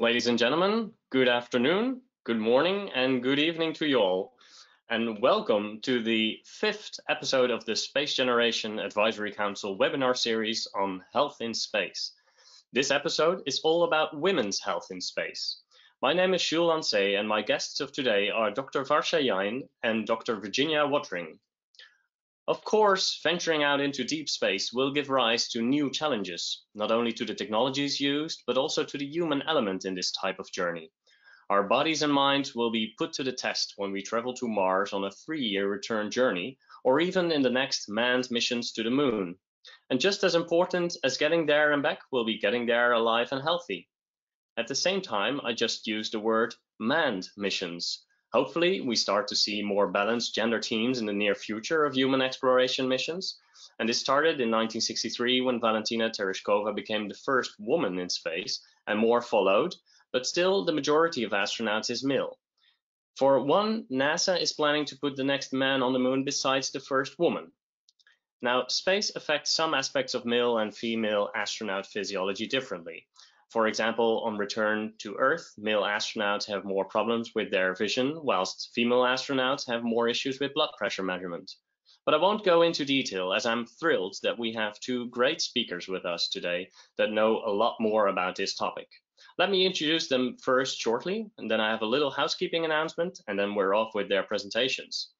Ladies and gentlemen, good afternoon, good morning, and good evening to you all, and welcome to the fifth episode of the Space Generation Advisory Council webinar series on health in space. This episode is all about women's health in space. My name is Jules Lancey, and my guests of today are Dr. Varsha Jain and Dr. Virginia Wotring. Of course, venturing out into deep space will give rise to new challenges, not only to the technologies used, but also to the human element in this type of journey. Our bodies and minds will be put to the test when we travel to Mars on a three-year return journey, or even in the next manned missions to the moon. And just as important as getting there and back will be getting there alive and healthy. At the same time, I just used the word manned missions, Hopefully, we start to see more balanced gender teams in the near future of human exploration missions. And this started in 1963 when Valentina Tereshkova became the first woman in space, and more followed, but still the majority of astronauts is male. For one, NASA is planning to put the next man on the moon besides the first woman. Now, space affects some aspects of male and female astronaut physiology differently. For example, on return to Earth, male astronauts have more problems with their vision, whilst female astronauts have more issues with blood pressure measurement. But I won't go into detail as I'm thrilled that we have two great speakers with us today that know a lot more about this topic. Let me introduce them first shortly, and then I have a little housekeeping announcement, and then we're off with their presentations.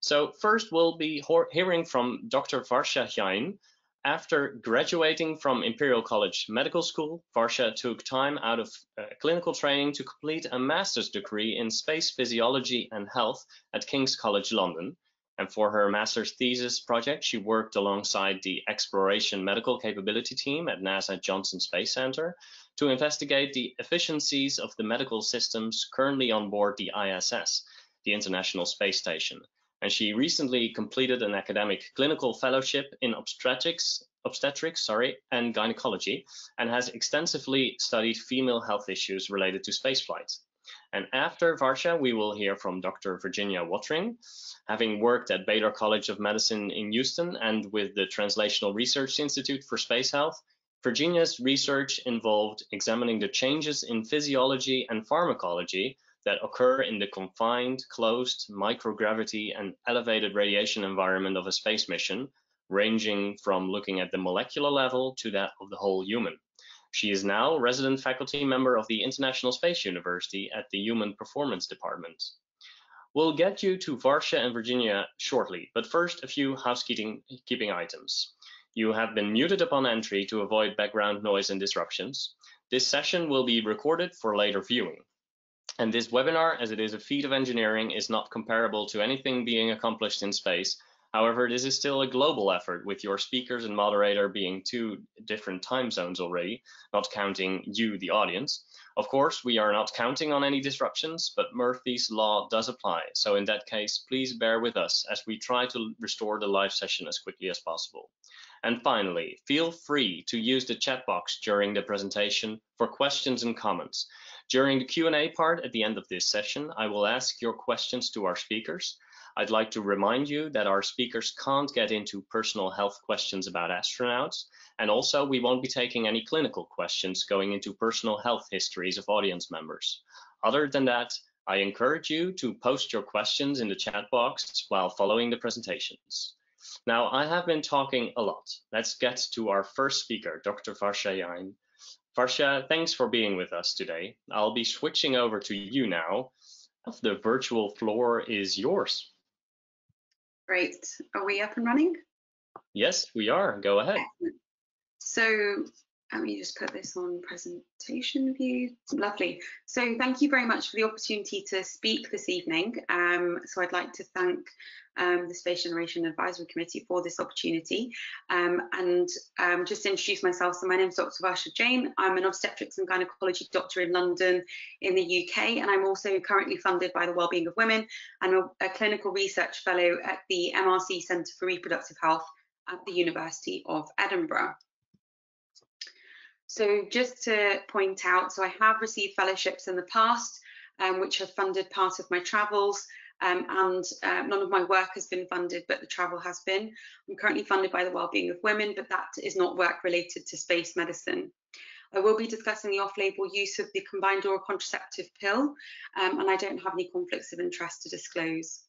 So first we'll be hearing from Dr. Varsha Jain, after graduating from Imperial College Medical School, Varsha took time out of uh, clinical training to complete a master's degree in space physiology and health at King's College London. And for her master's thesis project, she worked alongside the Exploration Medical Capability Team at NASA Johnson Space Center to investigate the efficiencies of the medical systems currently on board the ISS, the International Space Station and she recently completed an academic clinical fellowship in obstetrics, obstetrics sorry, and gynecology, and has extensively studied female health issues related to spaceflight. And after Varsha, we will hear from Dr. Virginia Wotring, having worked at Baylor College of Medicine in Houston and with the Translational Research Institute for Space Health. Virginia's research involved examining the changes in physiology and pharmacology that occur in the confined, closed, microgravity and elevated radiation environment of a space mission, ranging from looking at the molecular level to that of the whole human. She is now resident faculty member of the International Space University at the Human Performance Department. We'll get you to Varsha and Virginia shortly, but first a few housekeeping items. You have been muted upon entry to avoid background noise and disruptions. This session will be recorded for later viewing. And this webinar, as it is a feat of engineering, is not comparable to anything being accomplished in space. However, this is still a global effort with your speakers and moderator being two different time zones already, not counting you, the audience. Of course, we are not counting on any disruptions, but Murphy's law does apply. So in that case, please bear with us as we try to restore the live session as quickly as possible. And finally, feel free to use the chat box during the presentation for questions and comments. During the Q&A part at the end of this session, I will ask your questions to our speakers. I'd like to remind you that our speakers can't get into personal health questions about astronauts, and also we won't be taking any clinical questions going into personal health histories of audience members. Other than that, I encourage you to post your questions in the chat box while following the presentations. Now, I have been talking a lot. Let's get to our first speaker, Dr. Varsha Jain, Varsha, thanks for being with us today. I'll be switching over to you now. The virtual floor is yours. Great. Are we up and running? Yes, we are. Go ahead. So let me just put this on presentation view. Lovely. So thank you very much for the opportunity to speak this evening. Um, so I'd like to thank um, the Space Generation Advisory Committee for this opportunity. Um, and um, just introduce myself, so my name is Dr. Varsha Jain. I'm an obstetrics and gynecology doctor in London in the UK, and I'm also currently funded by the Wellbeing of Women and a, a clinical research fellow at the MRC Centre for Reproductive Health at the University of Edinburgh. So just to point out, so I have received fellowships in the past, um, which have funded part of my travels, um, and uh, none of my work has been funded, but the travel has been. I'm currently funded by the Wellbeing of Women, but that is not work related to space medicine. I will be discussing the off-label use of the combined oral contraceptive pill, um, and I don't have any conflicts of interest to disclose.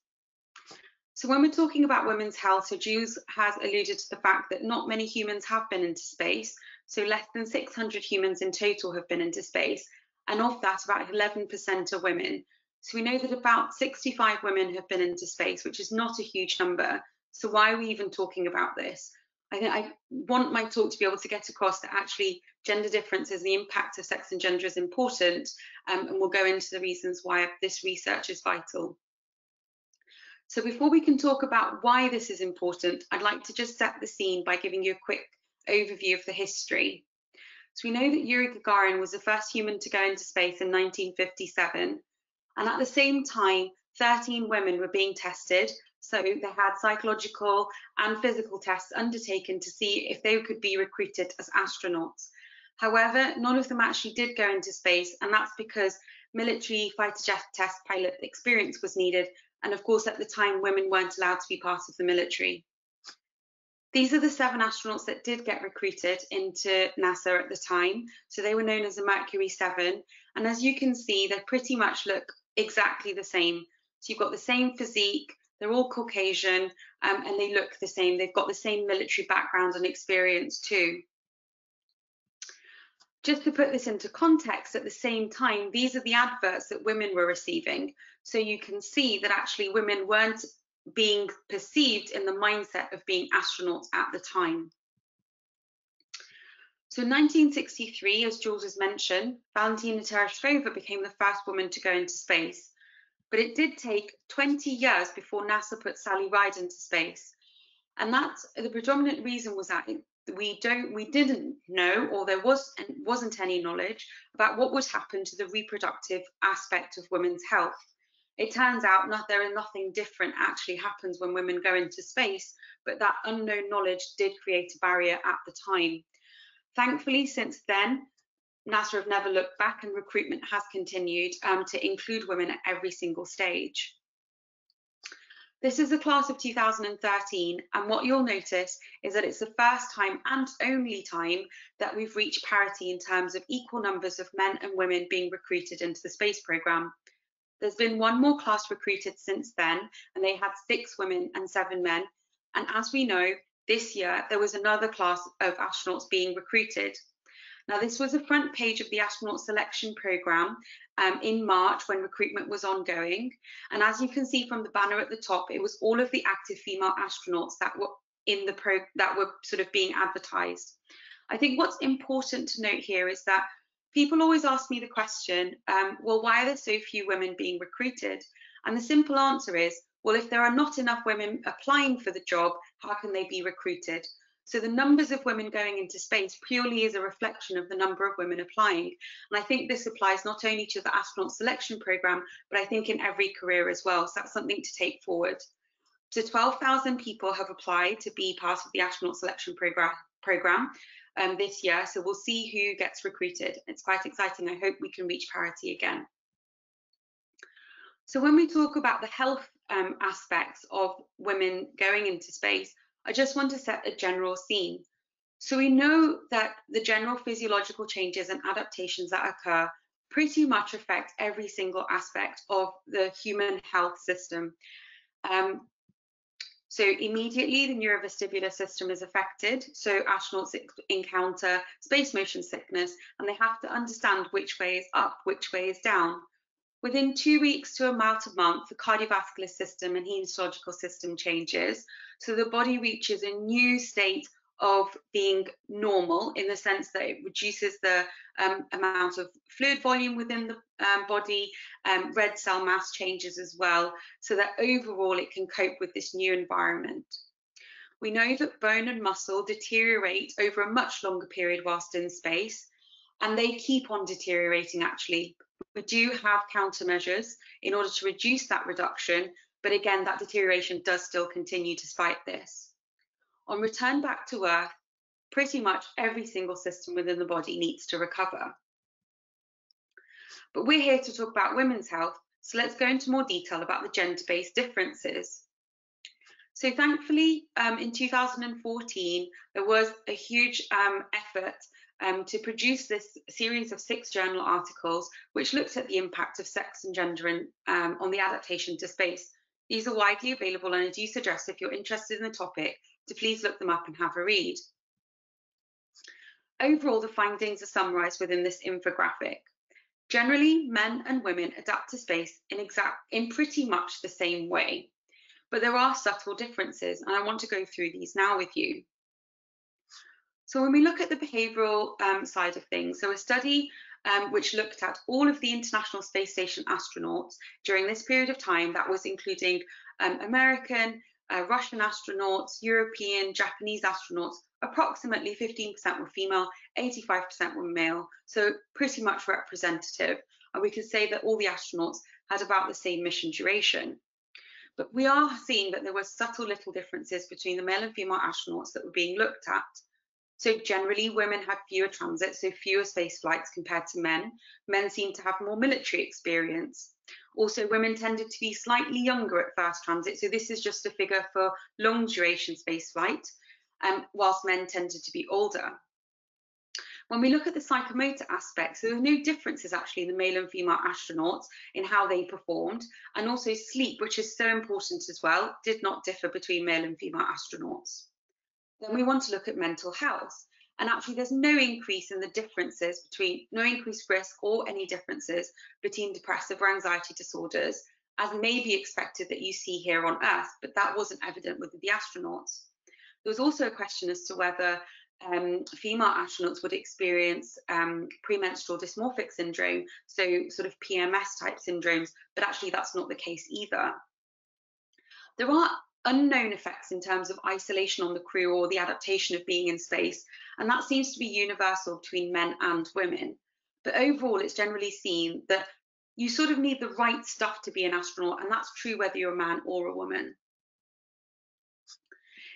So when we're talking about women's health, so Jules has alluded to the fact that not many humans have been into space. So less than 600 humans in total have been into space. And of that, about 11% are women. So we know that about 65 women have been into space, which is not a huge number. So why are we even talking about this? I think I want my talk to be able to get across that actually gender differences, the impact of sex and gender is important, um, and we'll go into the reasons why this research is vital. So before we can talk about why this is important, I'd like to just set the scene by giving you a quick overview of the history. So we know that Yuri Gagarin was the first human to go into space in 1957. And at the same time, 13 women were being tested. So they had psychological and physical tests undertaken to see if they could be recruited as astronauts. However, none of them actually did go into space, and that's because military fighter jet test pilot experience was needed and of course, at the time, women weren't allowed to be part of the military. These are the seven astronauts that did get recruited into NASA at the time. So they were known as the Mercury 7. And as you can see, they pretty much look exactly the same. So you've got the same physique, they're all Caucasian, um, and they look the same. They've got the same military background and experience too. Just to put this into context, at the same time, these are the adverts that women were receiving. So you can see that actually women weren't being perceived in the mindset of being astronauts at the time. So in 1963, as Jules has mentioned, Valentina Tereshkova became the first woman to go into space. But it did take 20 years before NASA put Sally Ride into space. And that's the predominant reason was that we don't we didn't know or there was and wasn't any knowledge about what would happen to the reproductive aspect of women's health. It turns out that there is nothing different actually happens when women go into space but that unknown knowledge did create a barrier at the time. Thankfully since then nasa have never looked back and recruitment has continued um, to include women at every single stage this is the class of 2013, and what you'll notice is that it's the first time and only time that we've reached parity in terms of equal numbers of men and women being recruited into the space programme. There's been one more class recruited since then, and they had six women and seven men. And as we know, this year there was another class of astronauts being recruited. Now, this was the front page of the astronaut selection programme um, in March when recruitment was ongoing. And as you can see from the banner at the top, it was all of the active female astronauts that were in the pro that were sort of being advertised. I think what's important to note here is that people always ask me the question, um, well, why are there so few women being recruited? And the simple answer is, well, if there are not enough women applying for the job, how can they be recruited? So the numbers of women going into space purely is a reflection of the number of women applying. And I think this applies not only to the astronaut selection program, but I think in every career as well. So that's something to take forward. So 12,000 people have applied to be part of the astronaut selection program, program um, this year. So we'll see who gets recruited. It's quite exciting. I hope we can reach parity again. So when we talk about the health um, aspects of women going into space, I just want to set a general scene. So we know that the general physiological changes and adaptations that occur pretty much affect every single aspect of the human health system. Um, so immediately the neurovestibular system is affected. So astronauts encounter space motion sickness and they have to understand which way is up, which way is down. Within two weeks to about a month, the cardiovascular system and hematological system changes. So the body reaches a new state of being normal in the sense that it reduces the um, amount of fluid volume within the um, body, um, red cell mass changes as well, so that overall it can cope with this new environment. We know that bone and muscle deteriorate over a much longer period whilst in space, and they keep on deteriorating actually we do have countermeasures in order to reduce that reduction, but again, that deterioration does still continue despite this. On return back to Earth, pretty much every single system within the body needs to recover. But we're here to talk about women's health, so let's go into more detail about the gender-based differences. So thankfully, um, in 2014, there was a huge um, effort um, to produce this series of six journal articles which looked at the impact of sex and gender in, um, on the adaptation to space. These are widely available and I do suggest if you're interested in the topic to please look them up and have a read. Overall, the findings are summarised within this infographic. Generally, men and women adapt to space in, exact, in pretty much the same way, but there are subtle differences and I want to go through these now with you. So when we look at the behavioural um, side of things, so a study um, which looked at all of the International Space Station astronauts during this period of time, that was including um, American, uh, Russian astronauts, European, Japanese astronauts, approximately 15% were female, 85% were male, so pretty much representative. And we can say that all the astronauts had about the same mission duration. But we are seeing that there were subtle little differences between the male and female astronauts that were being looked at. So generally, women had fewer transits, so fewer space flights compared to men. Men seem to have more military experience. Also, women tended to be slightly younger at first transit, so this is just a figure for long duration space flight, um, whilst men tended to be older. When we look at the psychomotor aspects, there were no differences actually in the male and female astronauts in how they performed, and also sleep, which is so important as well, did not differ between male and female astronauts. Then we want to look at mental health. And actually, there's no increase in the differences between, no increased risk or any differences between depressive or anxiety disorders, as may be expected that you see here on Earth, but that wasn't evident with the astronauts. There was also a question as to whether um, female astronauts would experience um, premenstrual dysmorphic syndrome, so sort of PMS type syndromes, but actually that's not the case either. There are unknown effects in terms of isolation on the crew or the adaptation of being in space, and that seems to be universal between men and women. But overall, it's generally seen that you sort of need the right stuff to be an astronaut, and that's true whether you're a man or a woman.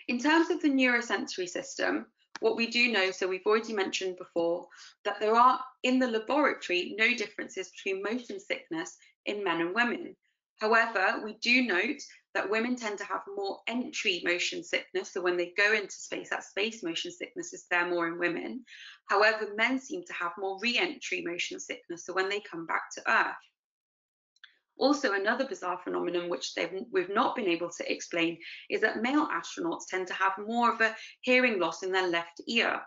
In terms of the neurosensory system, what we do know, so we've already mentioned before, that there are in the laboratory no differences between motion sickness in men and women. However, we do note that women tend to have more entry motion sickness. So when they go into space, that space motion sickness is there more in women. However, men seem to have more re-entry motion sickness. So when they come back to Earth. Also, another bizarre phenomenon which we've not been able to explain is that male astronauts tend to have more of a hearing loss in their left ear,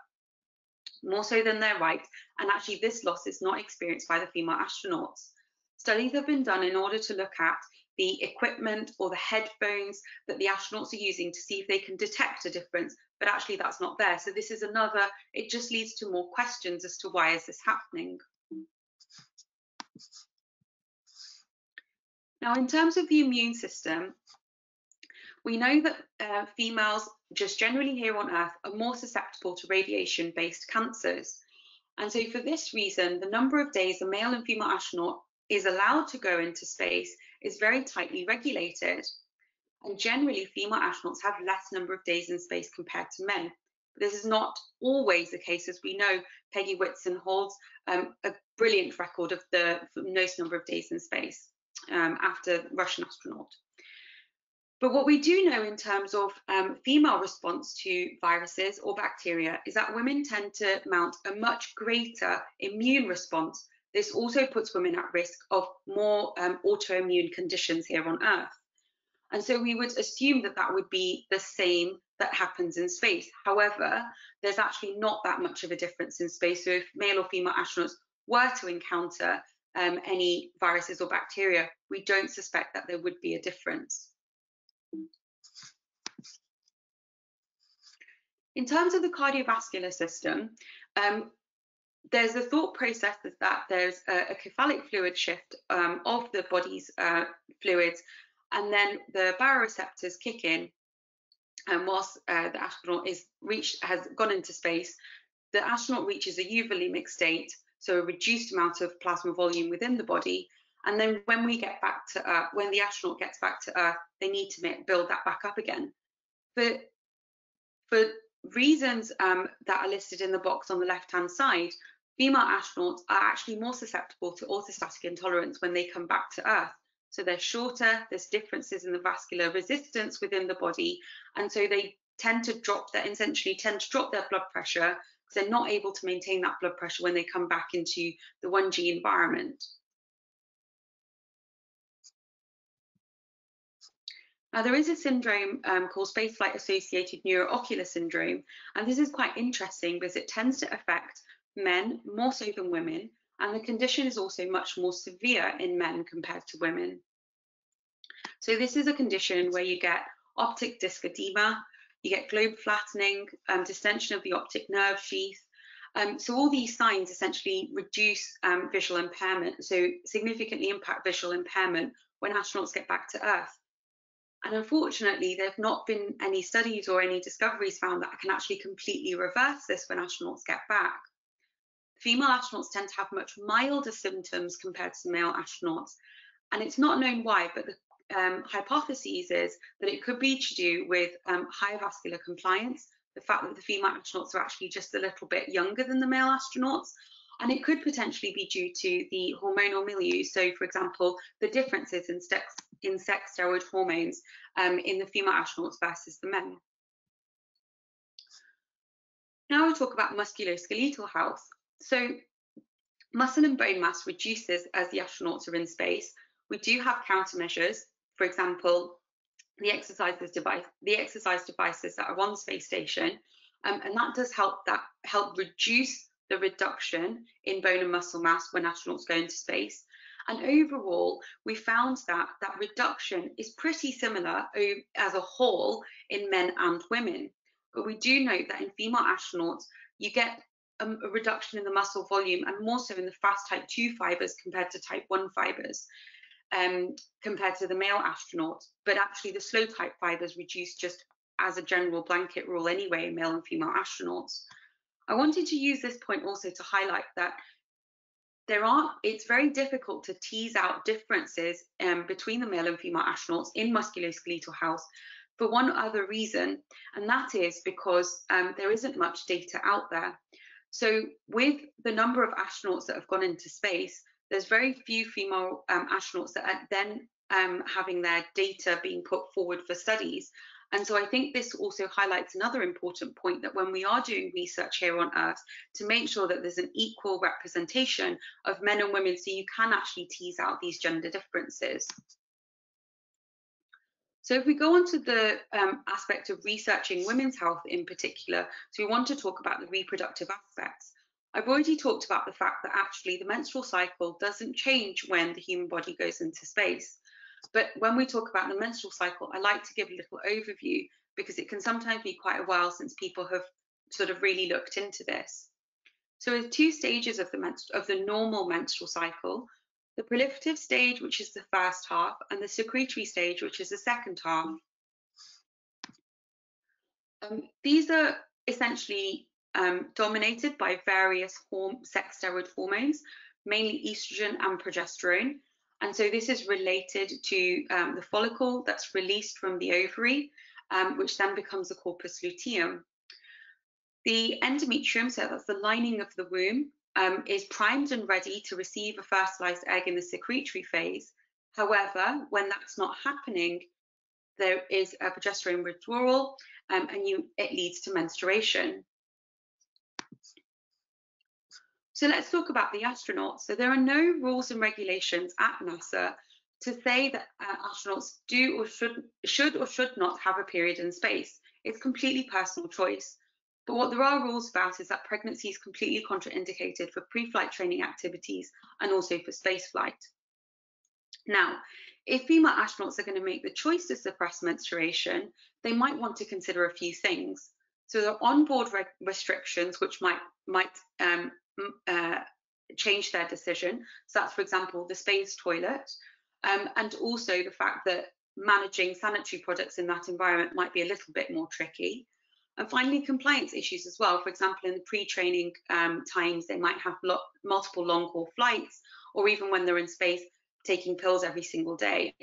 more so than their right, and actually this loss is not experienced by the female astronauts. Studies have been done in order to look at the equipment or the headphones that the astronauts are using to see if they can detect a difference, but actually that's not there. So this is another, it just leads to more questions as to why is this happening. Now, in terms of the immune system, we know that uh, females, just generally here on Earth, are more susceptible to radiation-based cancers. And so for this reason, the number of days a male and female astronaut is allowed to go into space is very tightly regulated. And generally, female astronauts have less number of days in space compared to men. But this is not always the case. As we know, Peggy Whitson holds um, a brilliant record of the most number of days in space um, after Russian astronaut. But what we do know in terms of um, female response to viruses or bacteria is that women tend to mount a much greater immune response this also puts women at risk of more um, autoimmune conditions here on Earth. And so we would assume that that would be the same that happens in space. However, there's actually not that much of a difference in space. So if male or female astronauts were to encounter um, any viruses or bacteria, we don't suspect that there would be a difference. In terms of the cardiovascular system, um, there's a thought process that there's a, a cephalic fluid shift um, of the body's uh, fluids, and then the baroreceptors kick in. And whilst uh, the astronaut is reached has gone into space, the astronaut reaches a euvolemic state, so a reduced amount of plasma volume within the body. And then when we get back to Earth, when the astronaut gets back to Earth, they need to make, build that back up again. For, for reasons um, that are listed in the box on the left-hand side, female astronauts are actually more susceptible to orthostatic intolerance when they come back to Earth. So they're shorter, there's differences in the vascular resistance within the body, and so they tend to drop their essentially tend to drop their blood pressure because they're not able to maintain that blood pressure when they come back into the 1G environment. Now, there is a syndrome um, called spaceflight associated neuroocular syndrome, and this is quite interesting because it tends to affect men more so than women, and the condition is also much more severe in men compared to women. So, this is a condition where you get optic disc edema, you get globe flattening, um, distension of the optic nerve sheath. Um, so all these signs essentially reduce um, visual impairment, so significantly impact visual impairment when astronauts get back to Earth. And unfortunately, there have not been any studies or any discoveries found that can actually completely reverse this when astronauts get back. Female astronauts tend to have much milder symptoms compared to male astronauts. And it's not known why, but the um, is that it could be to do with um, vascular compliance, the fact that the female astronauts are actually just a little bit younger than the male astronauts, and it could potentially be due to the hormonal milieu. So, for example, the differences in sex, in sex steroid hormones um, in the female astronauts versus the men. Now we talk about musculoskeletal health. So, muscle and bone mass reduces as the astronauts are in space. We do have countermeasures. For example, the exercises device, the exercise devices that are on the space station, um, and that does help that help reduce the reduction in bone and muscle mass when astronauts go into space. And overall, we found that that reduction is pretty similar as a whole in men and women. But we do note that in female astronauts, you get a, a reduction in the muscle volume and more so in the fast type 2 fibers compared to type 1 fibers. Um, compared to the male astronauts, but actually the slow type fibers reduce just as a general blanket rule anyway in male and female astronauts. I wanted to use this point also to highlight that there are it's very difficult to tease out differences um, between the male and female astronauts in musculoskeletal health for one other reason, and that is because um, there isn't much data out there. So, with the number of astronauts that have gone into space, there's very few female um, astronauts that are then um, having their data being put forward for studies. And so I think this also highlights another important point that when we are doing research here on Earth, to make sure that there's an equal representation of men and women so you can actually tease out these gender differences. So if we go on to the um, aspect of researching women's health in particular, so we want to talk about the reproductive aspects. I've already talked about the fact that actually the menstrual cycle doesn't change when the human body goes into space. But when we talk about the menstrual cycle, I like to give a little overview because it can sometimes be quite a while since people have sort of really looked into this. So there's two stages of the, of the normal menstrual cycle, the proliferative stage, which is the first half, and the secretory stage, which is the second half. Um, these are essentially um, dominated by various sex steroid hormones, mainly estrogen and progesterone, and so this is related to um, the follicle that's released from the ovary, um, which then becomes the corpus luteum. The endometrium, so that's the lining of the womb, um, is primed and ready to receive a fertilized egg in the secretory phase. However, when that's not happening, there is a progesterone withdrawal um, and you, it leads to menstruation. So let's talk about the astronauts. So there are no rules and regulations at NASA to say that uh, astronauts do or should should or should not have a period in space. It's completely personal choice. But what there are rules about is that pregnancy is completely contraindicated for pre-flight training activities and also for space flight. Now, if female astronauts are going to make the choice to suppress menstruation, they might want to consider a few things. So there are onboard restrictions which might might um, uh, change their decision. So that's, for example, the space toilet, um, and also the fact that managing sanitary products in that environment might be a little bit more tricky. And finally, compliance issues as well. For example, in the pre-training um, times, they might have multiple long-haul flights, or even when they're in space, taking pills every single day.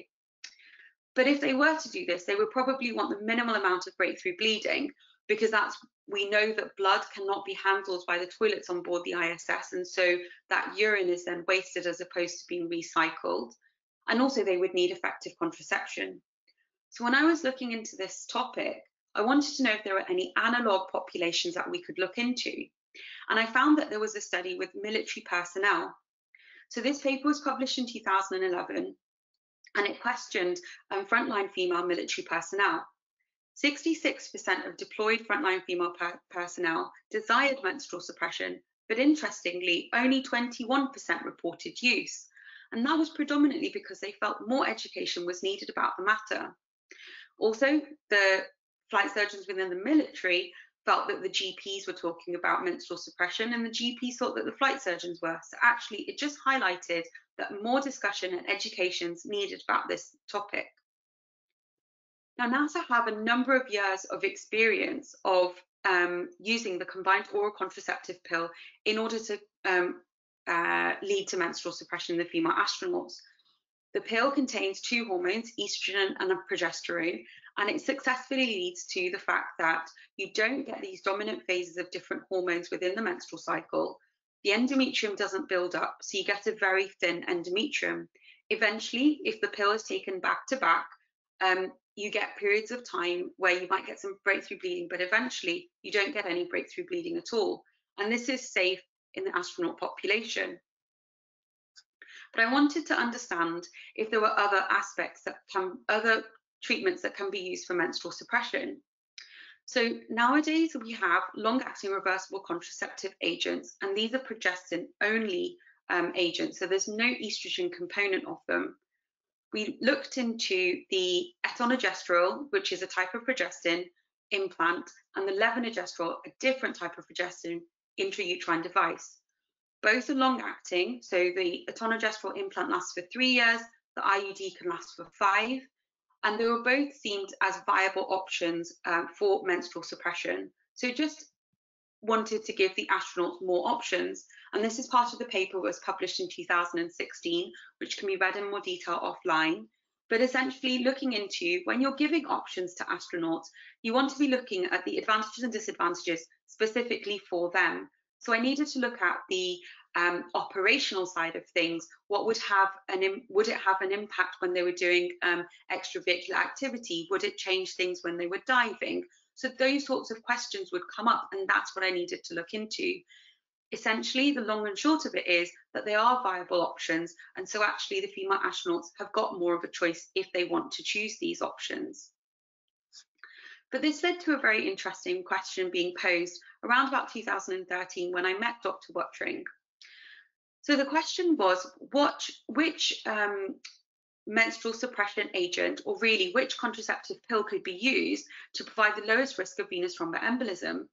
But if they were to do this, they would probably want the minimal amount of breakthrough bleeding, because that's we know that blood cannot be handled by the toilets on board the ISS, and so that urine is then wasted as opposed to being recycled. and also they would need effective contraception. So when I was looking into this topic, I wanted to know if there were any analog populations that we could look into. And I found that there was a study with military personnel. So this paper was published in 2011 and it questioned um, frontline female military personnel. 66% of deployed frontline female per personnel desired menstrual suppression, but interestingly, only 21% reported use. And that was predominantly because they felt more education was needed about the matter. Also, the flight surgeons within the military felt that the GPs were talking about menstrual suppression and the GPs thought that the flight surgeons were. So actually, it just highlighted that more discussion and education is needed about this topic. Now, NASA have a number of years of experience of um, using the combined oral contraceptive pill in order to um, uh, lead to menstrual suppression in the female astronauts. The pill contains two hormones, estrogen and a progesterone, and it successfully leads to the fact that you don't get these dominant phases of different hormones within the menstrual cycle. The endometrium doesn't build up, so you get a very thin endometrium. Eventually, if the pill is taken back to back, um, you get periods of time where you might get some breakthrough bleeding, but eventually you don't get any breakthrough bleeding at all. And this is safe in the astronaut population. But I wanted to understand if there were other aspects that can, other treatments that can be used for menstrual suppression. So nowadays we have long-acting reversible contraceptive agents, and these are progestin-only um, agents. So there's no estrogen component of them we looked into the etonogestrel, which is a type of progestin implant, and the levonorgestrel, a different type of progestin intrauterine device. Both are long acting, so the etonogestrel implant lasts for three years, the IUD can last for five, and they were both seen as viable options um, for menstrual suppression. So just wanted to give the astronauts more options. And this is part of the paper was published in 2016, which can be read in more detail offline. But essentially looking into when you're giving options to astronauts, you want to be looking at the advantages and disadvantages specifically for them. So I needed to look at the um, operational side of things. What would have an would it have an impact when they were doing um, extravehicular activity? Would it change things when they were diving? So those sorts of questions would come up, and that's what I needed to look into. Essentially, the long and short of it is that they are viable options, and so actually the female astronauts have got more of a choice if they want to choose these options. But this led to a very interesting question being posed around about 2013 when I met Dr. Wotring. So the question was, what, which um, menstrual suppression agent, or really which contraceptive pill could be used to provide the lowest risk of venous thromboembolism.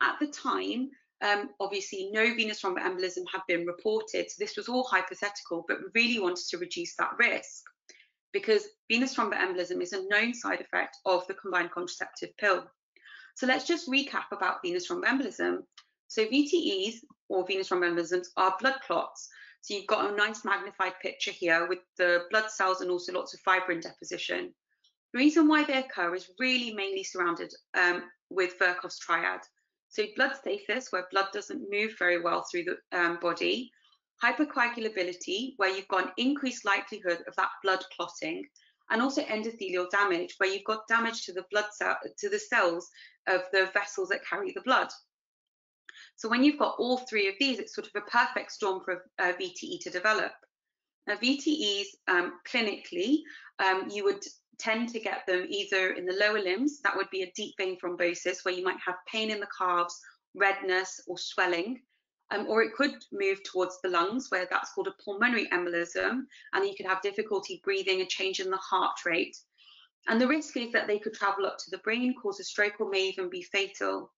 At the time, um, obviously no venous thromboembolism had been reported, so this was all hypothetical, but we really wanted to reduce that risk because venous thromboembolism is a known side effect of the combined contraceptive pill. So let's just recap about venous thromboembolism. So VTEs, or venous thromboembolisms, are blood clots so you've got a nice magnified picture here with the blood cells and also lots of fibrin deposition. The reason why they occur is really mainly surrounded um, with Virchow's triad. So blood stasis, where blood doesn't move very well through the um, body, hypercoagulability, where you've got an increased likelihood of that blood clotting, and also endothelial damage, where you've got damage to the blood cell, to the cells of the vessels that carry the blood. So when you've got all three of these, it's sort of a perfect storm for a, VTE to develop. Now, VTEs um, clinically, um, you would tend to get them either in the lower limbs, that would be a deep vein thrombosis where you might have pain in the calves, redness or swelling, um, or it could move towards the lungs where that's called a pulmonary embolism, and you could have difficulty breathing, a change in the heart rate. And the risk is that they could travel up to the brain, cause a stroke, or may even be fatal.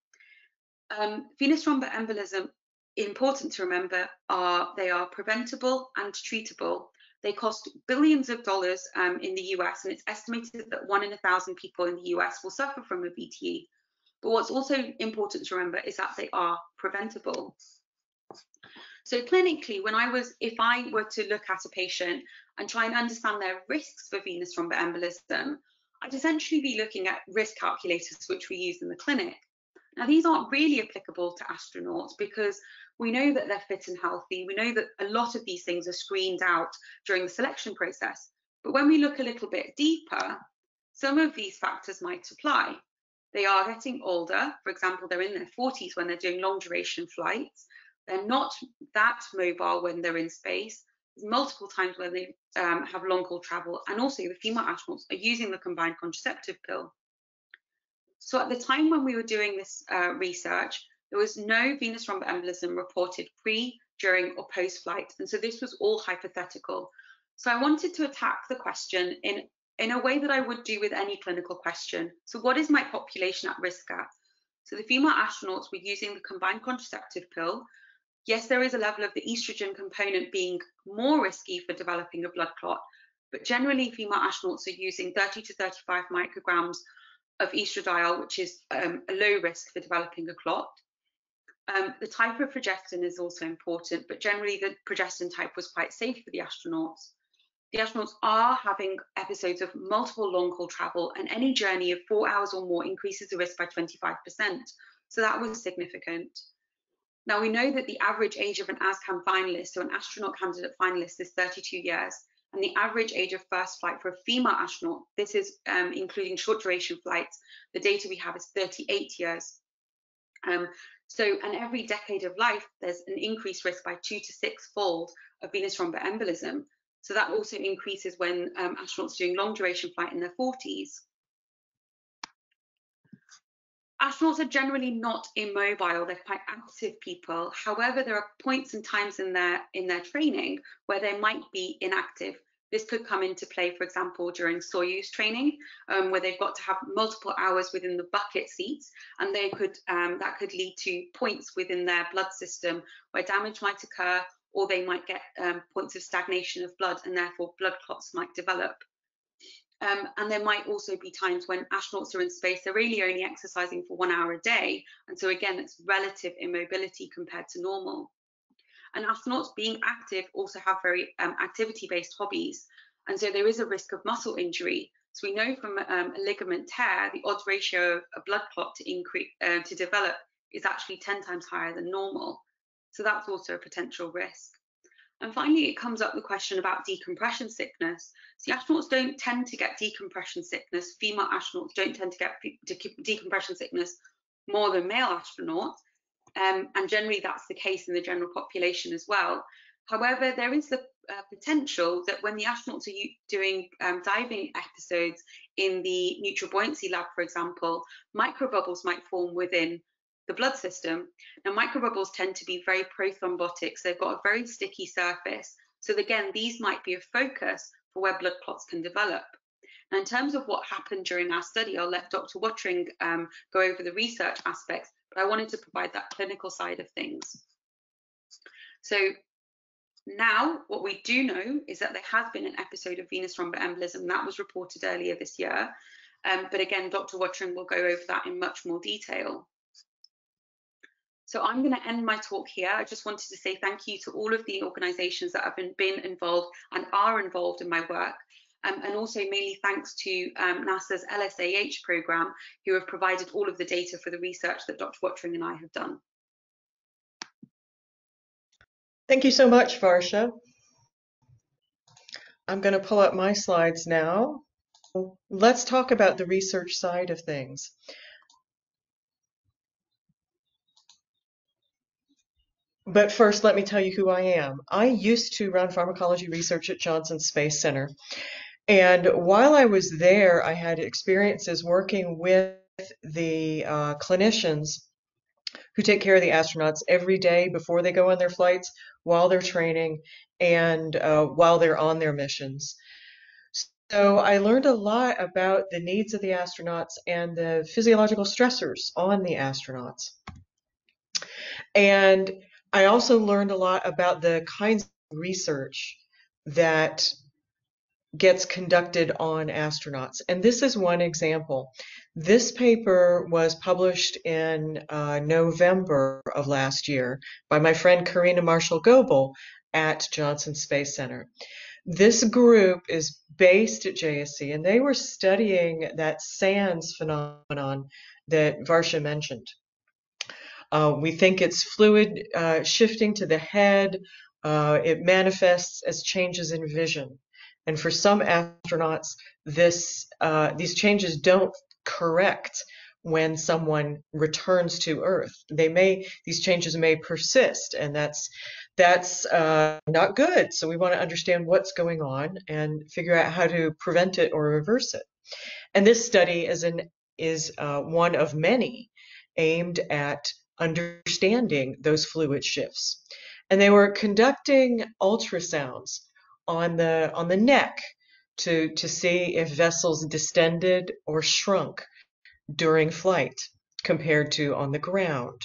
Um, venous thromboembolism, important to remember, are they are preventable and treatable. They cost billions of dollars um, in the US, and it's estimated that one in a thousand people in the US will suffer from a VTE. But what's also important to remember is that they are preventable. So clinically, when I was, if I were to look at a patient and try and understand their risks for venous thromboembolism, I'd essentially be looking at risk calculators, which we use in the clinic. Now, these aren't really applicable to astronauts because we know that they're fit and healthy. We know that a lot of these things are screened out during the selection process. But when we look a little bit deeper, some of these factors might apply. They are getting older. For example, they're in their 40s when they're doing long duration flights. They're not that mobile when they're in space. There's multiple times when they um, have long haul travel. And also, the female astronauts are using the combined contraceptive pill. So, at the time when we were doing this uh, research, there was no venous thromboembolism reported pre, during, or post flight. And so, this was all hypothetical. So, I wanted to attack the question in in a way that I would do with any clinical question. So what is my population at risk at? So the female astronauts were using the combined contraceptive pill. Yes, there is a level of the estrogen component being more risky for developing a blood clot, but generally female astronauts are using 30 to 35 micrograms of estradiol, which is um, a low risk for developing a clot. Um, the type of progestin is also important, but generally the progestin type was quite safe for the astronauts. The astronauts are having episodes of multiple long haul travel, and any journey of four hours or more increases the risk by 25%. So that was significant. Now we know that the average age of an ASCAN finalist, so an astronaut candidate finalist, is 32 years, and the average age of first flight for a female astronaut, this is um, including short duration flights, the data we have is 38 years. Um, so, and every decade of life, there's an increased risk by two to six fold of venous thromboembolism. So that also increases when um, astronauts doing long duration flight in their 40s. Astronauts are generally not immobile, they're quite active people. However, there are points and times in their, in their training where they might be inactive. This could come into play, for example, during Soyuz training, um, where they've got to have multiple hours within the bucket seats, and they could um, that could lead to points within their blood system where damage might occur or they might get um, points of stagnation of blood and therefore blood clots might develop. Um, and there might also be times when astronauts are in space, they're really only exercising for one hour a day. And so again, it's relative immobility compared to normal. And astronauts being active also have very um, activity-based hobbies. And so there is a risk of muscle injury. So we know from um, a ligament tear, the odds ratio of a blood clot to increase uh, to develop is actually 10 times higher than normal. So that's also a potential risk. And finally, it comes up the question about decompression sickness. So astronauts don't tend to get decompression sickness. Female astronauts don't tend to get decompression sickness more than male astronauts. Um, and generally that's the case in the general population as well. However, there is the uh, potential that when the astronauts are doing um, diving episodes in the neutral buoyancy lab, for example, microbubbles might form within the blood system. Now, microbubbles tend to be very prothrombotic, so they've got a very sticky surface. So again, these might be a focus for where blood clots can develop. Now, in terms of what happened during our study, I'll let Dr. Wotring um, go over the research aspects, but I wanted to provide that clinical side of things. So now what we do know is that there has been an episode of venous thromboembolism that was reported earlier this year. Um, but again, Dr. Wotring will go over that in much more detail. So I'm going to end my talk here. I just wanted to say thank you to all of the organisations that have been, been involved and are involved in my work. Um, and also mainly thanks to um, NASA's LSAH programme, who have provided all of the data for the research that Dr. Wotring and I have done. Thank you so much, Varsha. I'm going to pull up my slides now. Let's talk about the research side of things. But first, let me tell you who I am. I used to run pharmacology research at Johnson Space Center. And while I was there, I had experiences working with the uh, clinicians who take care of the astronauts every day before they go on their flights, while they're training, and uh, while they're on their missions. So I learned a lot about the needs of the astronauts and the physiological stressors on the astronauts. And I also learned a lot about the kinds of research that gets conducted on astronauts. And this is one example. This paper was published in uh, November of last year by my friend Karina Marshall Goebel at Johnson Space Center. This group is based at JSC and they were studying that SANS phenomenon that Varsha mentioned. Uh, we think it's fluid uh, shifting to the head. Uh, it manifests as changes in vision. And for some astronauts, this uh, these changes don't correct when someone returns to Earth. They may these changes may persist, and that's that's uh, not good. So we want to understand what's going on and figure out how to prevent it or reverse it. And this study is an is uh, one of many aimed at understanding those fluid shifts. And they were conducting ultrasounds on the on the neck to to see if vessels distended or shrunk during flight compared to on the ground.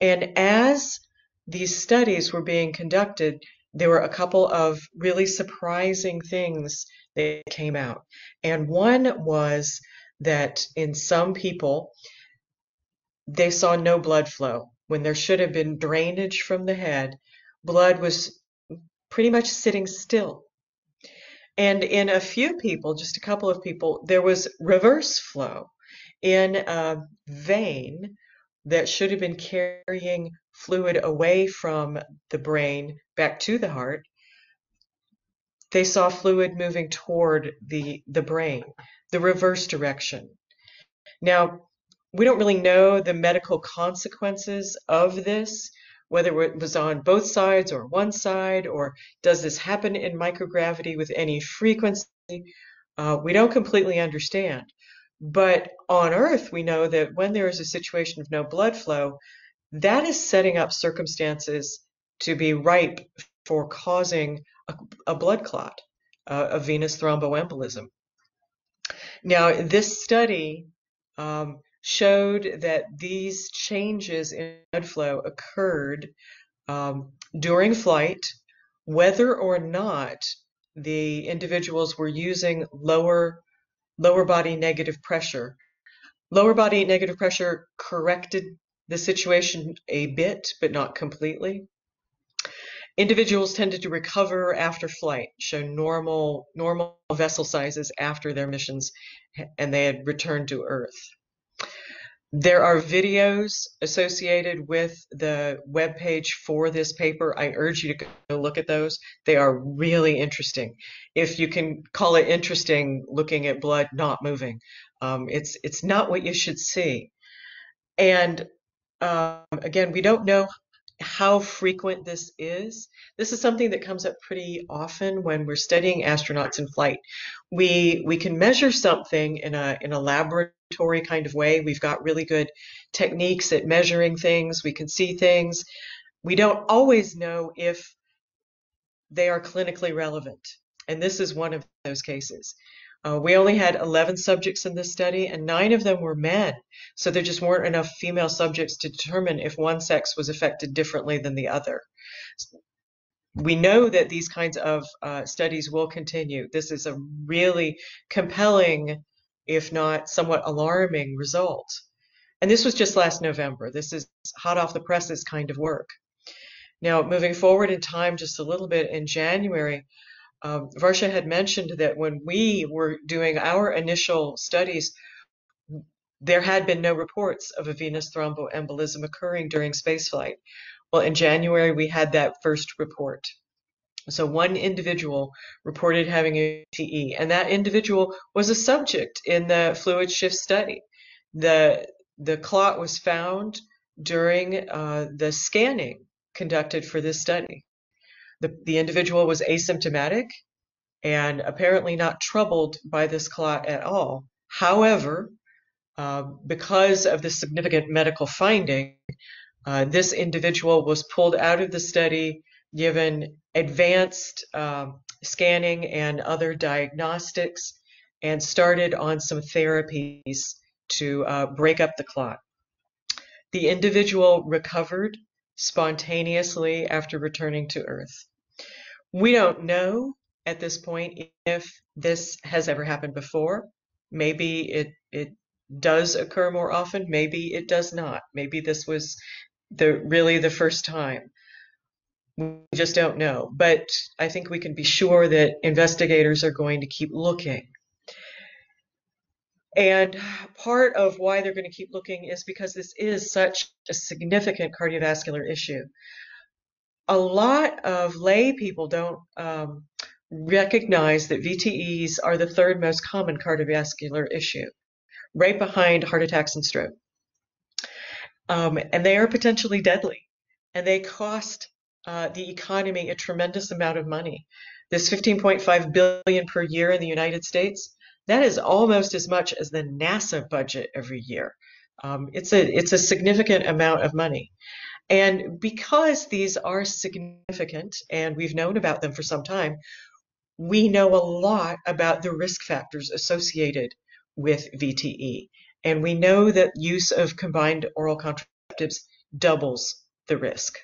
And as these studies were being conducted, there were a couple of really surprising things that came out. And one was that in some people, they saw no blood flow when there should have been drainage from the head. Blood was pretty much sitting still. And in a few people, just a couple of people, there was reverse flow in a vein that should have been carrying fluid away from the brain back to the heart. They saw fluid moving toward the, the brain, the reverse direction. Now, we don't really know the medical consequences of this, whether it was on both sides or one side, or does this happen in microgravity with any frequency? Uh, we don't completely understand. But on Earth, we know that when there is a situation of no blood flow, that is setting up circumstances to be ripe for causing a, a blood clot, uh, a venous thromboembolism. Now, this study um, showed that these changes in blood flow occurred um, during flight, whether or not the individuals were using lower lower body negative pressure. Lower body negative pressure corrected the situation a bit, but not completely. Individuals tended to recover after flight, show normal normal vessel sizes after their missions, and they had returned to Earth. There are videos associated with the web page for this paper. I urge you to go look at those. They are really interesting. If you can call it interesting, looking at blood not moving, um, it's it's not what you should see. And um, again, we don't know how frequent this is. This is something that comes up pretty often when we're studying astronauts in flight. We we can measure something in a in a laboratory kind of way. We've got really good techniques at measuring things. We can see things. We don't always know if they are clinically relevant. And this is one of those cases. Uh, we only had 11 subjects in this study, and nine of them were men. So there just weren't enough female subjects to determine if one sex was affected differently than the other. We know that these kinds of uh, studies will continue. This is a really compelling, if not somewhat alarming, result. And this was just last November. This is hot off the presses kind of work. Now, moving forward in time just a little bit, in January, um, Varsha had mentioned that when we were doing our initial studies, there had been no reports of a venous thromboembolism occurring during spaceflight. Well, in January, we had that first report. So one individual reported having a TE, and that individual was a subject in the fluid shift study. The, the clot was found during uh, the scanning conducted for this study. The, the individual was asymptomatic and apparently not troubled by this clot at all. However, uh, because of the significant medical finding, uh, this individual was pulled out of the study, given advanced um, scanning and other diagnostics, and started on some therapies to uh, break up the clot. The individual recovered spontaneously after returning to Earth. We don't know at this point if this has ever happened before. Maybe it, it does occur more often, maybe it does not. Maybe this was the really the first time. We just don't know. But I think we can be sure that investigators are going to keep looking. And part of why they're going to keep looking is because this is such a significant cardiovascular issue. A lot of lay people don't um, recognize that VTEs are the third most common cardiovascular issue, right behind heart attacks and stroke. Um, and they are potentially deadly, and they cost uh, the economy a tremendous amount of money. This 15.5 billion per year in the United States, that is almost as much as the NASA budget every year. Um, it's a it's a significant amount of money. And because these are significant and we've known about them for some time, we know a lot about the risk factors associated with VTE. And we know that use of combined oral contraceptives doubles the risk.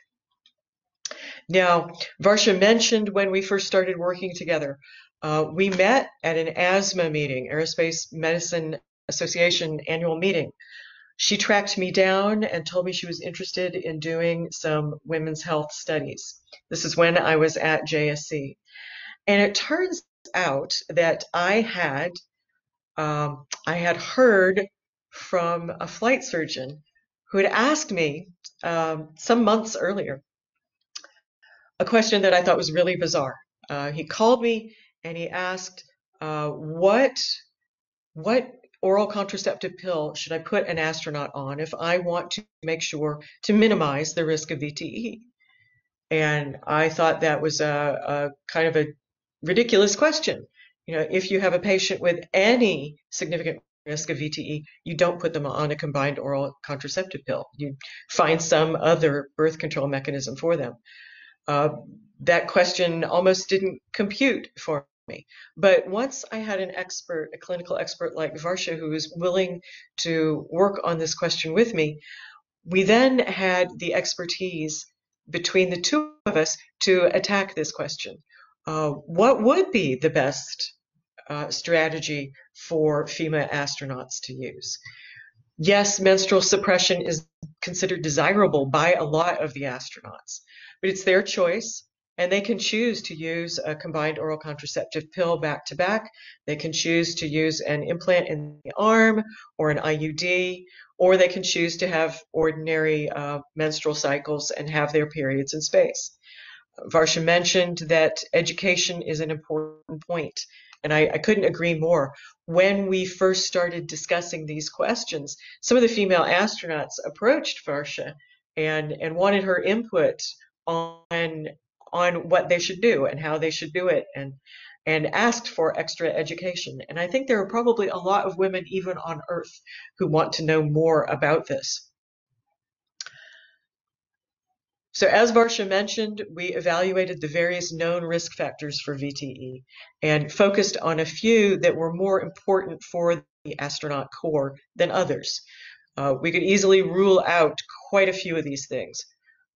Now, Varsha mentioned when we first started working together, uh, we met at an AsMA meeting, Aerospace Medicine Association annual meeting. She tracked me down and told me she was interested in doing some women's health studies. This is when I was at JSC. And it turns out that I had um, I had heard from a flight surgeon who had asked me um, some months earlier a question that I thought was really bizarre. Uh, he called me and he asked, uh, "What what oral contraceptive pill should I put an astronaut on if I want to make sure to minimize the risk of VTE?" And I thought that was a, a kind of a ridiculous question. You know, if you have a patient with any significant risk of VTE, you don't put them on a combined oral contraceptive pill. You find some other birth control mechanism for them. Uh, that question almost didn't compute for me. But once I had an expert, a clinical expert like Varsha, who was willing to work on this question with me, we then had the expertise between the two of us to attack this question. Uh, what would be the best uh, strategy for FEMA astronauts to use? Yes, menstrual suppression is considered desirable by a lot of the astronauts, but it's their choice. And they can choose to use a combined oral contraceptive pill back to back. They can choose to use an implant in the arm or an IUD, or they can choose to have ordinary uh, menstrual cycles and have their periods in space. Varsha mentioned that education is an important point, and I, I, couldn't agree more. When we first started discussing these questions, some of the female astronauts approached Varsha and, and wanted her input on on what they should do and how they should do it and and asked for extra education. And I think there are probably a lot of women even on Earth who want to know more about this. So as Varsha mentioned, we evaluated the various known risk factors for VTE and focused on a few that were more important for the astronaut corps than others. Uh, we could easily rule out quite a few of these things,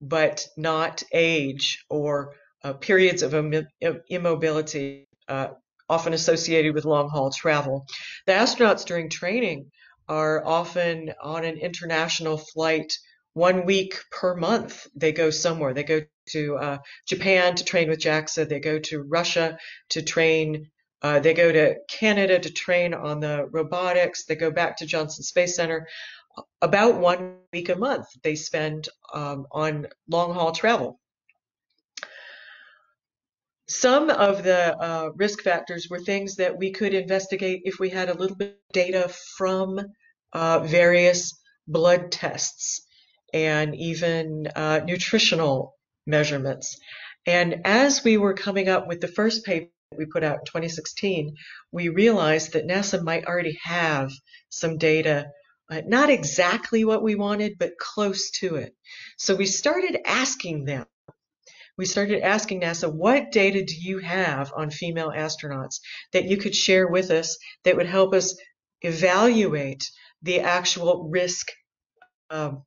but not age or uh, periods of Im immobility uh, often associated with long haul travel. The astronauts during training are often on an international flight one week per month they go somewhere. They go to uh, Japan to train with JAXA. They go to Russia to train. Uh, they go to Canada to train on the robotics. They go back to Johnson Space Center. About one week a month they spend um, on long haul travel. Some of the uh, risk factors were things that we could investigate if we had a little bit of data from uh, various blood tests and even uh, nutritional measurements. And as we were coming up with the first paper we put out in 2016, we realized that NASA might already have some data, uh, not exactly what we wanted, but close to it. So we started asking them. We started asking NASA, what data do you have on female astronauts that you could share with us that would help us evaluate the actual risk um,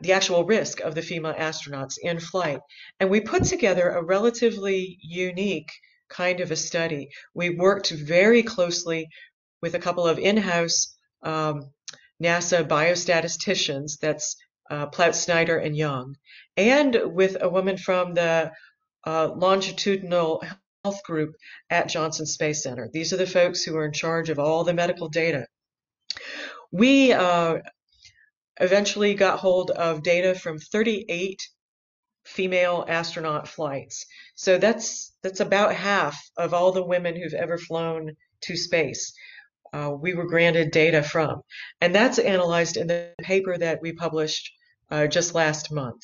the actual risk of the female astronauts in flight. And we put together a relatively unique kind of a study. We worked very closely with a couple of in-house um, NASA biostatisticians, that's uh, Ploutz Snyder and Young, and with a woman from the uh, Longitudinal health group at Johnson Space Center. These are the folks who are in charge of all the medical data. We uh, eventually got hold of data from 38 female astronaut flights. So that's that's about half of all the women who've ever flown to space. Uh, we were granted data from, and that's analyzed in the paper that we published uh, just last month.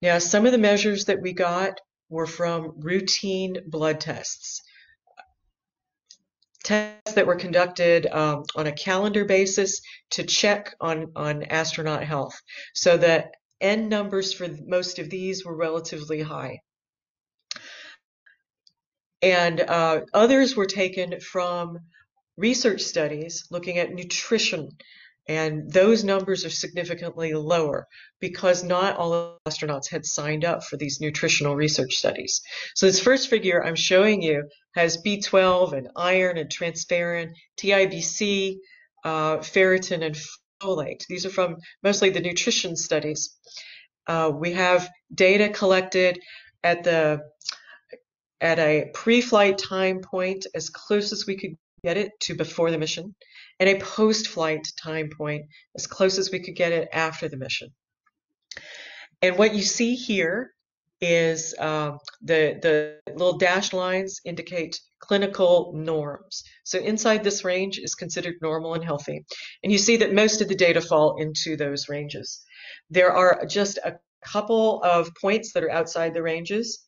Now, some of the measures that we got were from routine blood tests. Tests that were conducted um, on a calendar basis to check on, on astronaut health. So the N numbers for most of these were relatively high. And uh, others were taken from research studies looking at nutrition and those numbers are significantly lower because not all astronauts had signed up for these nutritional research studies. So this first figure I'm showing you has B12 and iron and transferrin, TIBC, uh, ferritin, and folate. These are from mostly the nutrition studies. Uh, we have data collected at the at a pre-flight time point as close as we could get it to before the mission and a post-flight time point as close as we could get it after the mission. And what you see here is uh, the, the little dashed lines indicate clinical norms. So inside this range is considered normal and healthy. And you see that most of the data fall into those ranges. There are just a couple of points that are outside the ranges.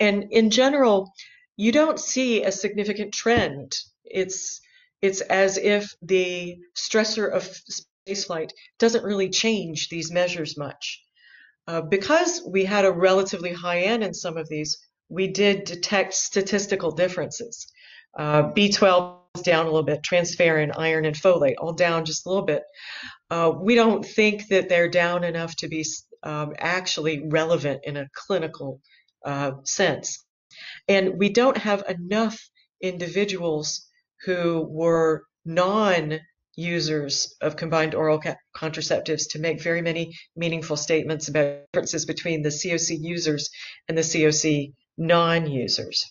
And in general, you don't see a significant trend. It's it's as if the stressor of spaceflight doesn't really change these measures much. Uh, because we had a relatively high end in some of these, we did detect statistical differences. Uh, B12 is down a little bit, transferrin, iron, and folate all down just a little bit. Uh, we don't think that they're down enough to be um, actually relevant in a clinical uh, sense. And we don't have enough individuals who were non users of combined oral contraceptives to make very many meaningful statements about differences between the COC users and the COC non-users.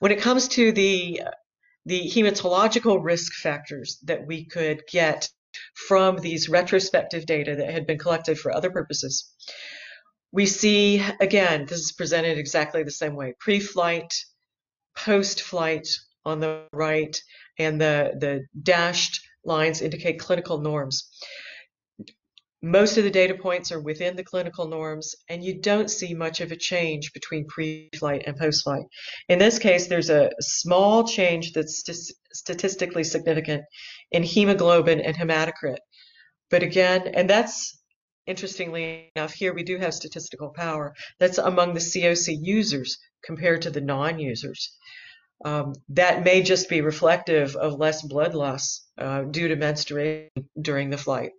When it comes to the the hematological risk factors that we could get from these retrospective data that had been collected for other purposes, we see again this is presented exactly the same way: pre-flight, post-flight on the right, and the, the dashed lines indicate clinical norms. Most of the data points are within the clinical norms, and you don't see much of a change between pre-flight and post-flight. In this case, there's a small change that's st statistically significant in hemoglobin and hematocrit. But again, and that's interestingly enough, here we do have statistical power. That's among the COC users compared to the non-users um, that may just be reflective of less blood loss uh, due to menstruation during the flight.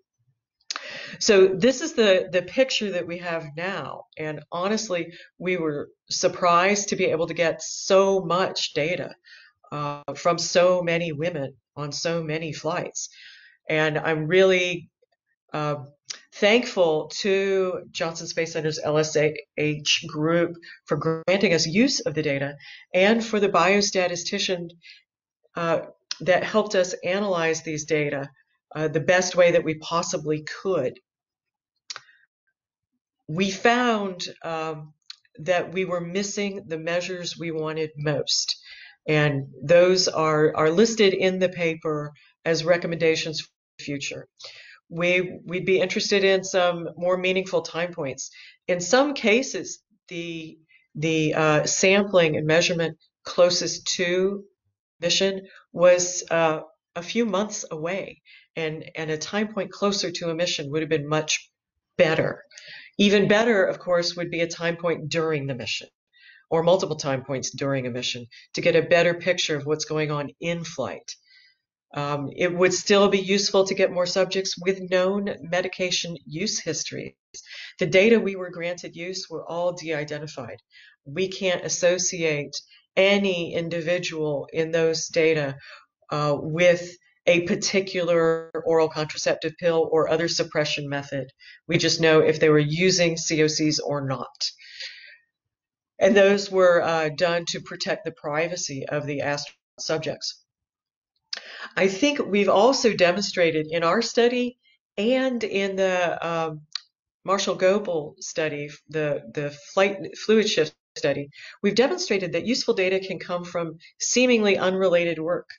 So this is the, the picture that we have now. And honestly, we were surprised to be able to get so much data uh, from so many women on so many flights. And I'm really uh, thankful to Johnson Space Center's LSH group for granting us use of the data and for the biostatistician uh, that helped us analyze these data uh, the best way that we possibly could. We found um, that we were missing the measures we wanted most. And those are, are listed in the paper as recommendations for the future we we'd be interested in some more meaningful time points. In some cases, the the uh, sampling and measurement closest to mission was uh, a few months away, and and a time point closer to a mission would have been much better. Even better, of course, would be a time point during the mission or multiple time points during a mission to get a better picture of what's going on in flight. Um, it would still be useful to get more subjects with known medication use histories. The data we were granted use were all de-identified. We can't associate any individual in those data uh, with a particular oral contraceptive pill or other suppression method. We just know if they were using COCs or not. and those were uh, done to protect the privacy of the astronaut subjects. I think we've also demonstrated in our study and in the um, Marshall Goebel study, the, the flight fluid shift study, we've demonstrated that useful data can come from seemingly unrelated work.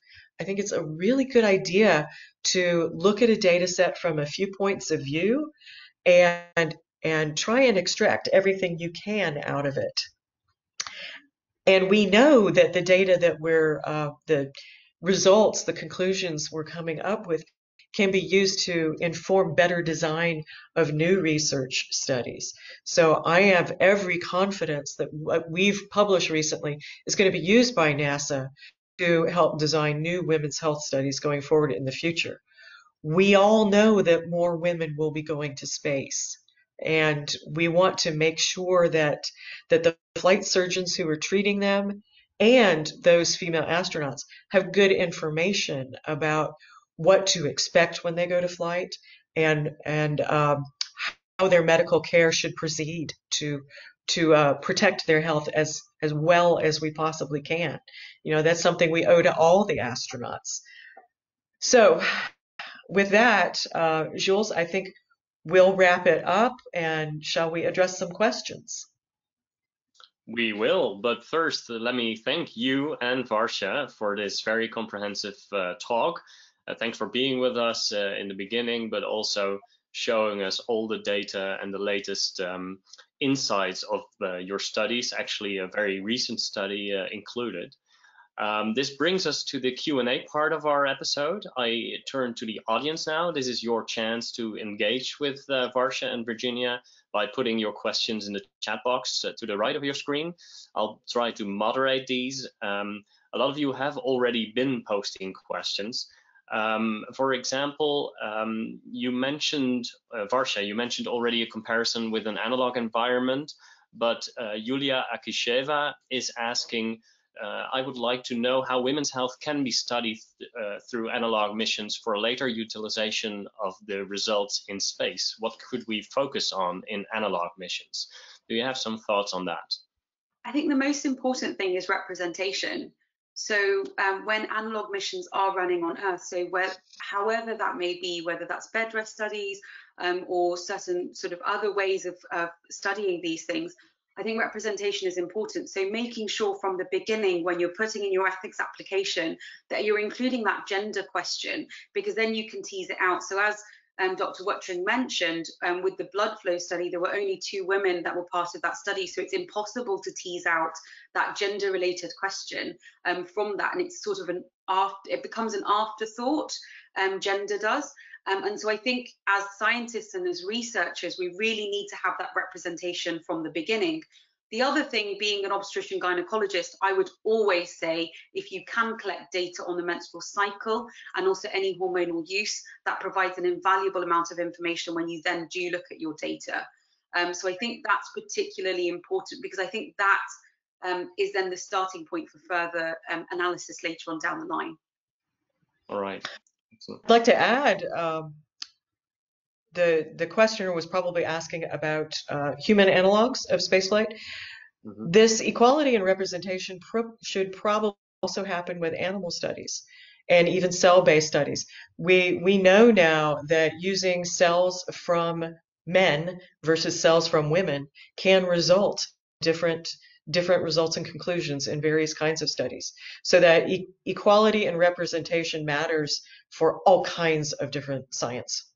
I think it's a really good idea to look at a data set from a few points of view and and try and extract everything you can out of it. And we know that the data that we're, uh, the results, the conclusions we're coming up with can be used to inform better design of new research studies. So I have every confidence that what we've published recently is going to be used by NASA to help design new women's health studies going forward in the future. We all know that more women will be going to space and we want to make sure that that the flight surgeons who are treating them and those female astronauts have good information about what to expect when they go to flight and and um, how their medical care should proceed to to uh, protect their health as as well as we possibly can. You know that's something we owe to all the astronauts. So, with that, uh, Jules, I think we'll wrap it up and shall we address some questions? We will, but first, uh, let me thank you and Varsha for this very comprehensive uh, talk. Uh, thanks for being with us uh, in the beginning, but also showing us all the data and the latest um, insights of uh, your studies, actually a very recent study uh, included. Um, this brings us to the Q&A part of our episode. I turn to the audience now. This is your chance to engage with uh, Varsha and Virginia by putting your questions in the chat box uh, to the right of your screen. I'll try to moderate these. Um, a lot of you have already been posting questions. Um, for example, um, you mentioned, uh, Varsha, you mentioned already a comparison with an analog environment, but uh, Yulia Akisheva is asking, uh, I would like to know how women's health can be studied uh, through analog missions for later utilization of the results in space. What could we focus on in analog missions? Do you have some thoughts on that? I think the most important thing is representation. So um, when analog missions are running on Earth, so where, however that may be, whether that's bed rest studies um, or certain sort of other ways of, of studying these things, I think representation is important. So making sure from the beginning when you're putting in your ethics application that you're including that gender question, because then you can tease it out. So as um, Dr. Wotring mentioned, um, with the blood flow study, there were only two women that were part of that study. So it's impossible to tease out that gender related question um, from that. And it's sort of an after, it becomes an afterthought, um, gender does. Um, and so I think as scientists and as researchers, we really need to have that representation from the beginning. The other thing, being an obstetrician gynecologist, I would always say if you can collect data on the menstrual cycle and also any hormonal use, that provides an invaluable amount of information when you then do look at your data. Um, so I think that's particularly important because I think that um, is then the starting point for further um, analysis later on down the line. All right. I'd like to add, um, the the questioner was probably asking about uh, human analogs of spaceflight. Mm -hmm. This equality and representation pro should probably also happen with animal studies and even cell-based studies. We we know now that using cells from men versus cells from women can result different different results and conclusions in various kinds of studies. So that e equality and representation matters for all kinds of different science.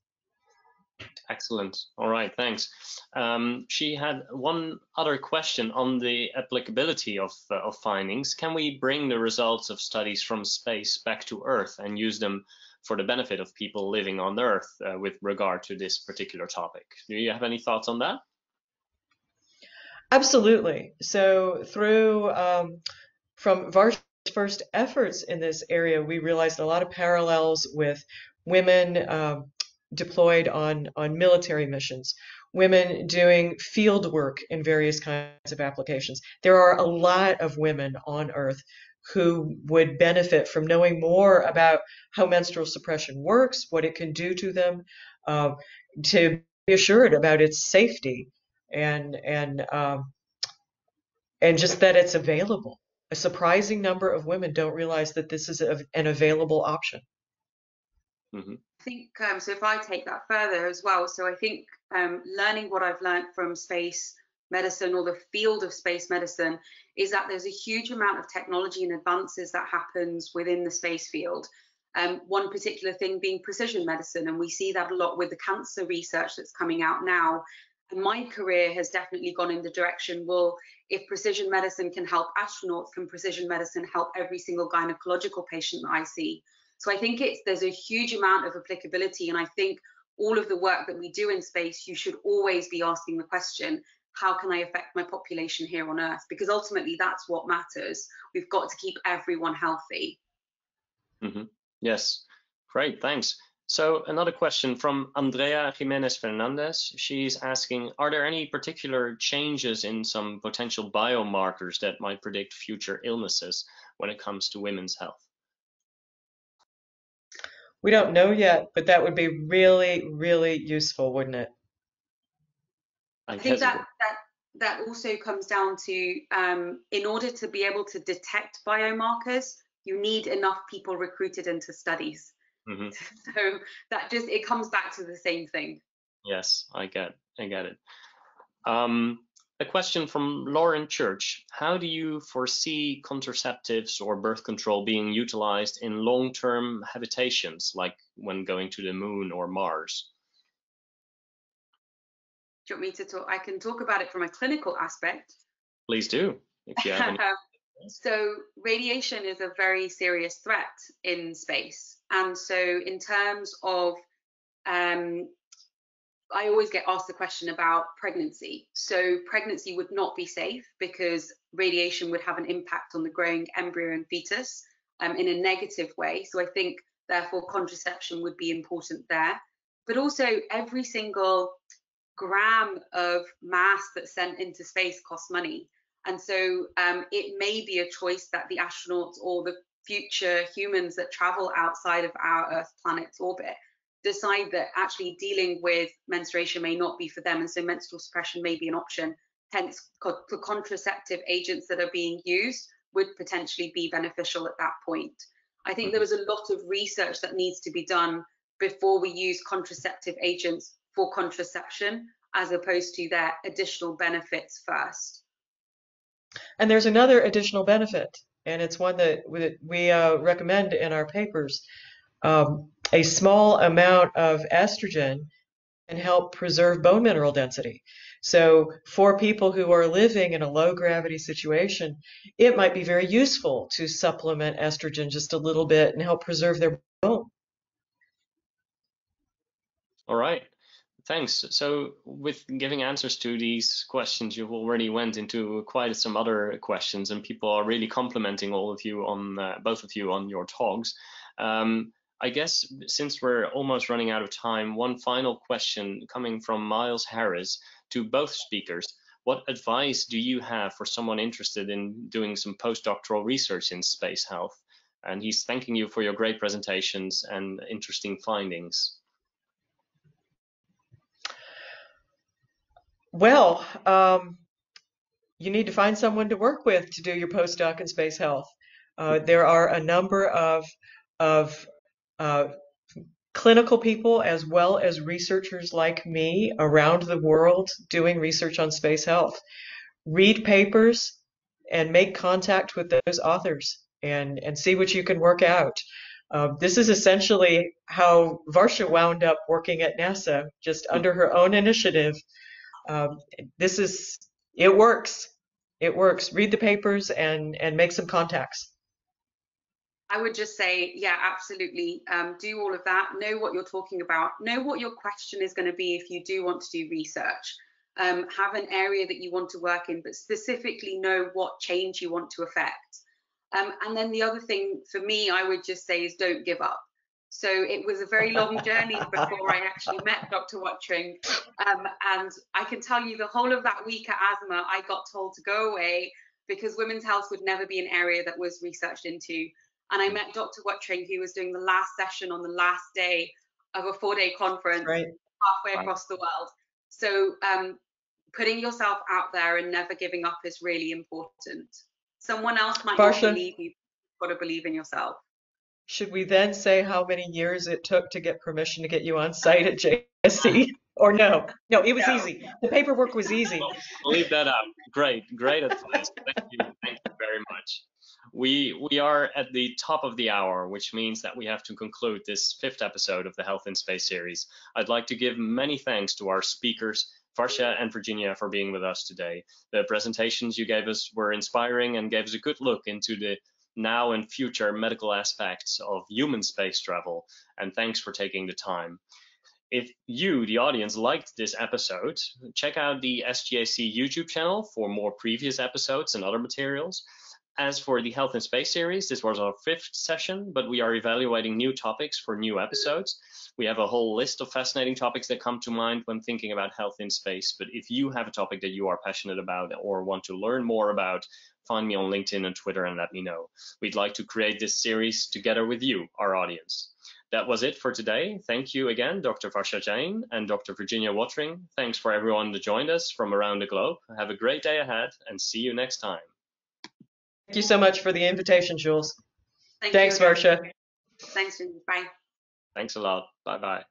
Excellent. All right, thanks. Um, she had one other question on the applicability of, uh, of findings. Can we bring the results of studies from space back to Earth and use them for the benefit of people living on Earth uh, with regard to this particular topic? Do you have any thoughts on that? Absolutely. So through um, from Varsha's first efforts in this area, we realized a lot of parallels with women um, deployed on on military missions, women doing field work in various kinds of applications. There are a lot of women on Earth who would benefit from knowing more about how menstrual suppression works, what it can do to them, uh, to be assured about its safety and and um, and just that it's available. A surprising number of women don't realize that this is a, an available option. Mm-hmm. I think um, so. If I take that further as well, so I think um, learning what I've learned from space medicine or the field of space medicine is that there's a huge amount of technology and advances that happens within the space field. Um, one particular thing being precision medicine, and we see that a lot with the cancer research that's coming out now. My career has definitely gone in the direction, well, if precision medicine can help astronauts, can precision medicine help every single gynecological patient that I see? So I think it's there's a huge amount of applicability, and I think all of the work that we do in space, you should always be asking the question, how can I affect my population here on Earth? Because ultimately, that's what matters. We've got to keep everyone healthy. Mm-hmm. Yes, great, thanks. So another question from Andrea Jimenez Fernandez. She's asking, are there any particular changes in some potential biomarkers that might predict future illnesses when it comes to women's health? We don't know yet, but that would be really, really useful, wouldn't it? I, I think that, that that also comes down to um, in order to be able to detect biomarkers, you need enough people recruited into studies. Mm-hmm. So that just it comes back to the same thing. Yes, I get I get it. Um, a question from Lauren Church. How do you foresee contraceptives or birth control being utilized in long-term habitations, like when going to the moon or Mars? Do you want me to talk? I can talk about it from a clinical aspect. Please do. If you have any. so radiation is a very serious threat in space, and so in terms of um, I always get asked the question about pregnancy. So pregnancy would not be safe because radiation would have an impact on the growing embryo and fetus um, in a negative way. So I think therefore contraception would be important there. But also every single gram of mass that's sent into space costs money. And so um, it may be a choice that the astronauts or the future humans that travel outside of our Earth planet's orbit decide that actually dealing with menstruation may not be for them. And so menstrual suppression may be an option. Hence, the contraceptive agents that are being used would potentially be beneficial at that point. I think there mm-hmm. was a lot of research that needs to be done before we use contraceptive agents for contraception as opposed to their additional benefits first. And there's another additional benefit, and it's one that we uh, recommend in our papers. Um, a small amount of estrogen can help preserve bone mineral density. So, for people who are living in a low gravity situation, it might be very useful to supplement estrogen just a little bit and help preserve their bone. All right. Thanks. So, with giving answers to these questions, you've already went into quite some other questions, and people are really complimenting all of you on uh, both of you on your talks. Um, I guess since we're almost running out of time, one final question coming from Miles Harris to both speakers. What advice do you have for someone interested in doing some postdoctoral research in space health? And he's thanking you for your great presentations and interesting findings. Well, um, you need to find someone to work with to do your postdoc in space health. Uh, there are a number of of uh, clinical people as well as researchers like me around the world doing research on space health. Read papers and make contact with those authors and, and see what you can work out. Uh, this is essentially how Varsha wound up working at NASA, just under her own initiative. Um, this is, it works. It works. Read the papers and, and make some contacts. I would just say, yeah, absolutely. Um, do all of that. Know what you're talking about. Know what your question is going to be if you do want to do research. Um, have an area that you want to work in, but specifically know what change you want to affect. Um, and then the other thing for me, I would just say is don't give up. So it was a very long journey before I actually met Dr. Wotring. Um, and I can tell you the whole of that week at AsMA, I got told to go away because women's health would never be an area that was researched into. And I met Dr. Wotring, who was doing the last session on the last day of a four day conference right. halfway wow. across the world. So um, putting yourself out there and never giving up is really important. Someone else might not believe you. You've got to believe in yourself. Should we then say how many years it took to get permission to get you on site at JSC? Or no? No, it was No. easy. The paperwork was easy. Well, leave that out. Great, great advice. Thank you, thank you very much. We we are at the top of the hour, which means that we have to conclude this fifth episode of the Health in Space series. I'd like to give many thanks to our speakers, Varsha and Virginia, for being with us today. The presentations you gave us were inspiring and gave us a good look into the now and future medical aspects of human space travel. And thanks for taking the time. If you, the audience, liked this episode, check out the SGAC YouTube channel for more previous episodes and other materials. As for the Health in Space series, this was our fifth session, but we are evaluating new topics for new episodes. We have a whole list of fascinating topics that come to mind when thinking about health in space. But if you have a topic that you are passionate about or want to learn more about, find me on LinkedIn and Twitter and let me know. We'd like to create this series together with you, our audience. That was it for today. Thank you again, Dr. Varsha Jain and Dr. Virginia Wotring. Thanks for everyone that joined us from around the globe. Have a great day ahead and see you next time. Thank you so much for the invitation, Jules. Thank Thanks, you. Varsha. Thanks, Ginger. Bye. Thanks a lot. Bye bye.